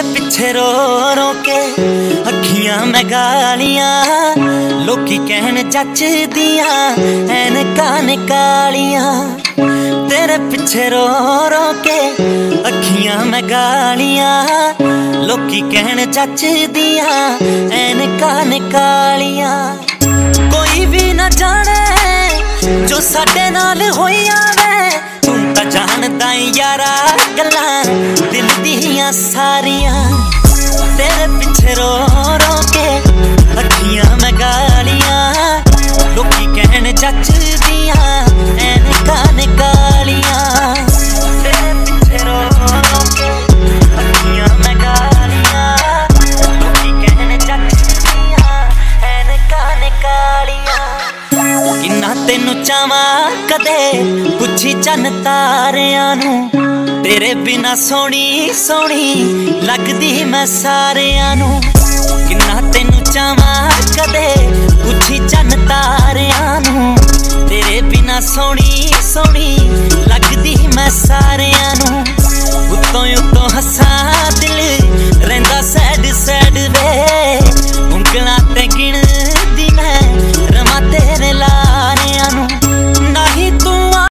ਤੇਰੇ ਪਿੱਛੇ ਰੋ ਰੋ ਕੇ ਅੱਖੀਆਂ ਮੈਂ ਗਾਲੀਆਂ ਲੋਕੀ ਕਹਿਣ ਜੱਚਦੀਆਂ ਐਨਕਾਂ ਨੇ ਕਾਲੀਆਂ। ਤੇਰੇ ਪਿੱਛੇ ਰੋ ਰੋ ਕੇ ਅੱਖੀਆਂ ਮੈਂ ਗਾਲੀਆਂ ਲੋਕੀ ਕਹਿਣ ਜੱਚਦੀਆਂ ਐਨਕਾਂ ਨੇ ਕਾਲੀਆਂ। ਕੋਈ ਵੀ ਨਾ ਜਾਣੇ ਜੋ ਸਾਡੇ ਨਾਲ ਹੋਈਆਂ ਵੇ ਤੂੰ ਤਾਂ ਜਾਣਦਾ ਯਾਰਾ ਗੱਲਾਂ। ਦੀਆਂ ਸਾਰੀਆਂ ਤੇਰੇ ਪਿੱਛੇ ਰੋ ਰੋ ਕੇ ਅੱਖੀਆਂ ਮੈਂ ਗਾਲੀਆਂ। ਲੋਕੀ ਕਹਿਣ ਜੱਚਦੀਆਂ ਐਨਕਾਂ ਨੇ ਕਾਲੀਆਂ ਤੇਰੇ ਪਿੱਛੇ ਰੋ ਰੋ ਕੇ ਅੱਖੀਆਂ ਮੈਂ ਗਾਲੀਆਂ। ਲੋਕੀ ਕਹਿਣ ਜੱਚਦੀਆਂ ਐਨਕਾਂ ਨੇ ਕਾਲੀਆਂ ਕਿੰਨਾ ਤੈਨੂੰ ਚਾਹਾਂ ਕਦੇ ਪੁੱਛੀ ਚੰਨ ਤਾਰਿਆਂ ਨੂੰ। ਤੇਰੇ ਬਿਨਾ ਸੋਣੀ ਸੋਣੀ ਲੱਗਦੀ ਮੈਂ ਸਾਰਿਆਂ ਨੂੰ। ਕਿੰਨਾ ਤੈਨੂੰ ਚਾਹਾਂ ਕਦੇ ਪੁੱਛੀ ਚੰਨ ਤਾਰਿਆਂ ਨੂੰ। ਤੇਰੇ ਬਿਨਾ ਸੋਣੀ ਸੋਣੀ ਲੱਗਦੀ ਮੈਂ ਸਾਰੇ